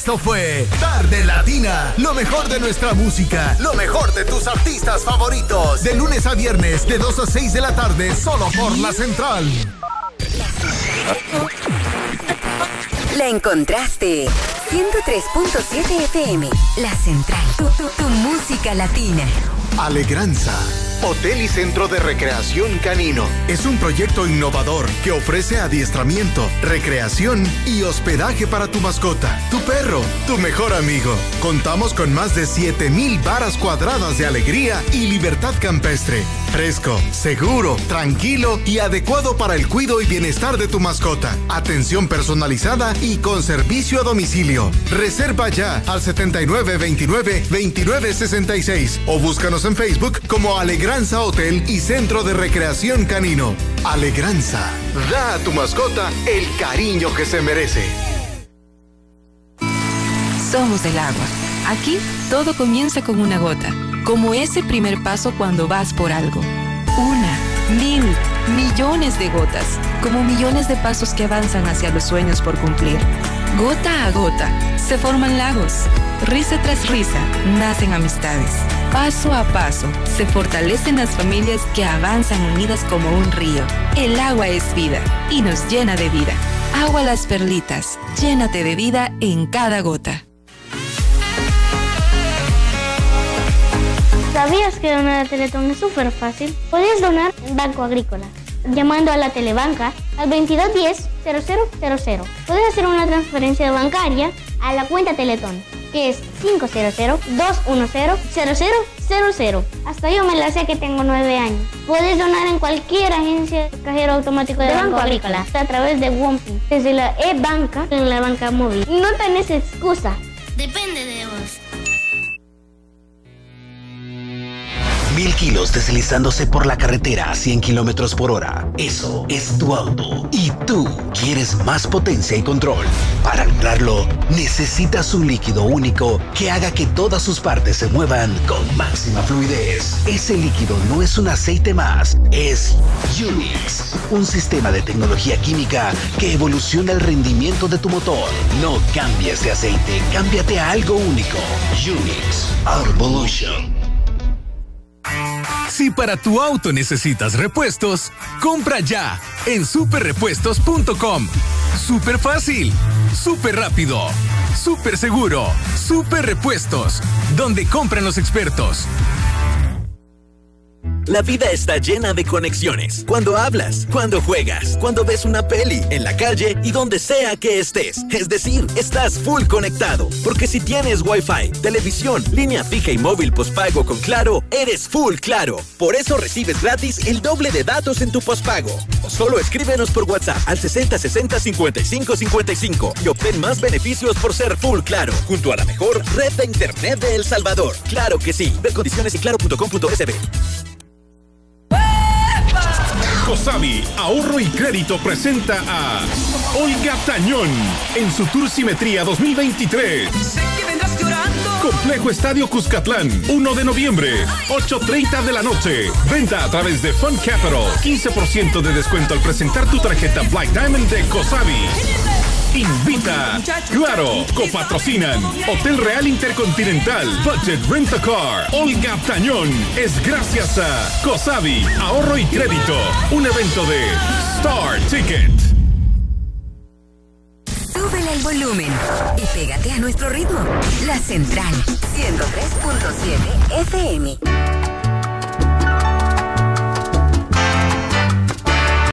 Esto fue Tarde Latina. Lo mejor de nuestra música. Lo mejor de tus artistas favoritos. De lunes a viernes, de 2 a 6 de la tarde, solo por La Central. La encontraste. 103.7 FM. La Central. tu música latina. Alegranza Hotel y Centro de Recreación Canino. Es un proyecto innovador que ofrece adiestramiento, recreación y hospedaje para tu mascota, tu perro, tu mejor amigo. Contamos con más de 7000 varas cuadradas de alegría y libertad campestre. Fresco, seguro, tranquilo y adecuado para el cuidado y bienestar de tu mascota. Atención personalizada y con servicio a domicilio. Reserva ya al 7929 2966 o búscanos en Facebook como Alegranza Alegranza Hotel y Centro de Recreación Canino. Alegranza, da a tu mascota el cariño que se merece. Somos del agua. Aquí todo comienza con una gota, como ese primer paso cuando vas por algo. Una, mil, millones de gotas, como millones de pasos que avanzan hacia los sueños por cumplir. Gota a gota, se forman lagos. Risa tras risa, nacen amistades. Paso a paso, se fortalecen las familias que avanzan unidas como un río. El agua es vida y nos llena de vida. Agua las perlitas, llénate de vida en cada gota. ¿Sabías que donar a Teletón es súper fácil? Puedes donar en Banco Agrícola, llamando a la Telebanca al 2210-0000. Puedes hacer una transferencia bancaria a la cuenta Teletón que es 500-210-0000. Hasta yo me la sé que tengo 9 años. Puedes donar en cualquier agencia de cajero automático de, Banco, Agrícola a través de Wompi, desde la e-banca en la banca móvil. No tenés excusa. Depende de vos. Mil kilos deslizándose por la carretera a 100 kilómetros por hora. Eso es tu auto. Y tú quieres más potencia y control. Para lograrlo, necesitas un líquido único que haga que todas sus partes se muevan con máxima fluidez. Ese líquido no es un aceite más, es Unix. Un sistema de tecnología química que evoluciona el rendimiento de tu motor. No cambies de aceite, cámbiate a algo único. Unix. Evolution. Si para tu auto necesitas repuestos, compra ya en superrepuestos.com. Super fácil, super rápido, super seguro, super repuestos, donde compran los expertos. La vida está llena de conexiones. Cuando hablas, cuando juegas, cuando ves una peli, en la calle y donde sea que estés. Es decir, estás full conectado. Porque si tienes Wi-Fi, televisión, línea fija y móvil pospago con Claro, eres full Claro. Por eso recibes gratis el doble de datos en tu pospago. Solo escríbenos por WhatsApp al 60 60 55 55 y obtén más beneficios por ser full Claro, junto a la mejor red de internet de El Salvador. Claro que sí. Ver condiciones en claro.com.sb. Cosabi, ahorro y crédito presenta a Olga Tañón en su Tour Simetría 2023. Complejo Estadio Cuscatlán, 1 de noviembre, 8.30 de la noche. Venta a través de Fund Capital. 15% de descuento al presentar tu tarjeta Black Diamond de Cosabi. Invita. Claro, copatrocinan. Hotel Real Intercontinental. Budget Rent a Car. Olga Tañón. Es gracias a Cosabi. Ahorro y crédito. Un evento de Star Ticket. Súbele el volumen y pégate a nuestro ritmo. La Central 103.7 FM.